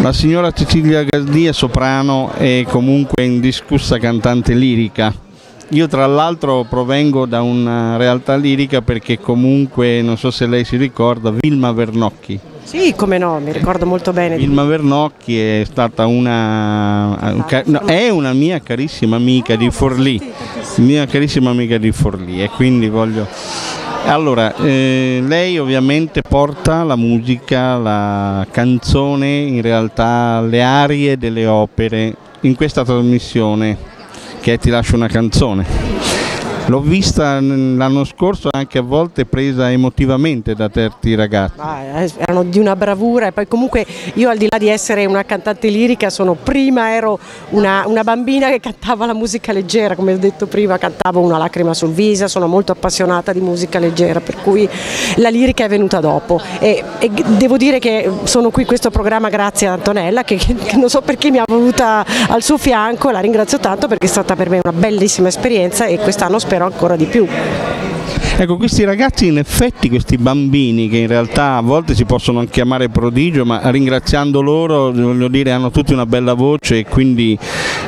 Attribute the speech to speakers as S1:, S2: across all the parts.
S1: La signora Cecilia Gasdi è soprano e comunque indiscussa cantante lirica. Io tra l'altro provengo da una realtà lirica perché comunque, non so se lei si ricorda, Vilma Vernocchi.
S2: Sì, come no, mi ricordo molto bene.
S1: Vilma Vernocchi è stata una, no, è una mia carissima amica di Forlì, mia carissima amica di Forlì e quindi voglio... Allora, eh, lei ovviamente porta la musica, la canzone, in realtà le arie delle opere in questa trasmissione che Ti lascio una canzone. L'ho vista l'anno scorso anche a volte presa emotivamente da certi ragazzi.
S2: Ah, erano di una bravura e poi comunque io al di là di essere una cantante lirica sono prima ero una, una bambina che cantava la musica leggera, come ho detto prima cantavo una lacrima sul viso, sono molto appassionata di musica leggera per cui la lirica è venuta dopo e, e devo dire che sono qui questo programma grazie a Antonella che, che non so perché mi ha voluta al suo fianco, la ringrazio tanto perché è stata per me una bellissima esperienza e quest'anno spero però ancora di più.
S1: Ecco, questi ragazzi in effetti, questi bambini che in realtà a volte si possono chiamare prodigio, ma ringraziando loro, voglio dire, hanno tutti una bella voce e quindi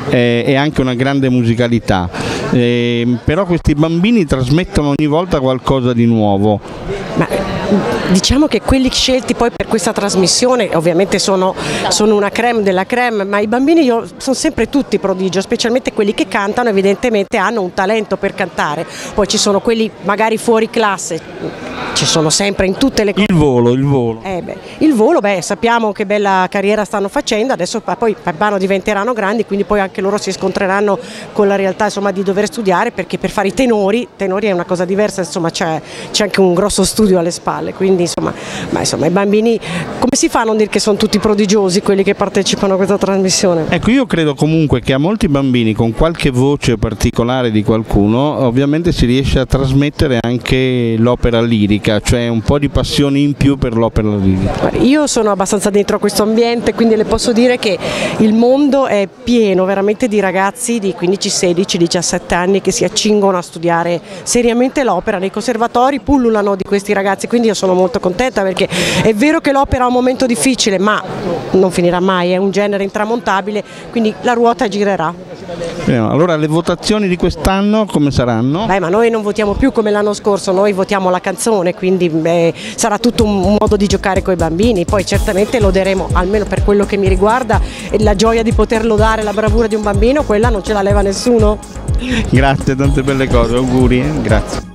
S1: eh, e anche una grande musicalità. Eh, però questi bambini trasmettono ogni volta qualcosa di nuovo.
S2: Ma Diciamo che quelli scelti poi per questa trasmissione ovviamente sono, sono una creme della creme, ma i bambini io, sono sempre tutti prodigio, specialmente quelli che cantano evidentemente hanno un talento per cantare, poi ci sono quelli magari fuori classe, ci sono sempre in tutte le cose.
S1: Il volo, il volo.
S2: Eh beh, il volo, beh, sappiamo che bella carriera stanno facendo, adesso poi man mano diventeranno grandi, quindi poi anche loro si scontreranno con la realtà insomma, di dover studiare, perché per fare i tenori, tenori è una cosa diversa, insomma c'è anche un grosso studio alle spalle, quindi insomma, ma insomma i bambini come si fa a non dire che sono tutti prodigiosi quelli che partecipano a questa trasmissione?
S1: Ecco io credo comunque che a molti bambini con qualche voce particolare di qualcuno ovviamente si riesce a trasmettere anche l'opera lirica, cioè un po' di passione in più per l'opera lirica.
S2: Io sono abbastanza dentro a questo ambiente quindi le posso dire che il mondo è pieno veramente di ragazzi di 15, 16, 17 anni che si accingono a studiare seriamente l'opera, nei conservatori pullulano di questi ragazzi quindi io sono molto contenta perché è vero che l'opera ha un momento difficile ma non finirà mai, è un genere intramontabile, quindi la ruota girerà.
S1: Allora le votazioni di quest'anno come saranno?
S2: Beh, ma noi non votiamo più come l'anno scorso, noi votiamo la canzone, quindi beh, sarà tutto un modo di giocare con i bambini, poi certamente loderemo, almeno per quello che mi riguarda, la gioia di poter lodare la bravura di un bambino, quella non ce la leva nessuno.
S1: Grazie, tante belle cose, auguri, eh? grazie.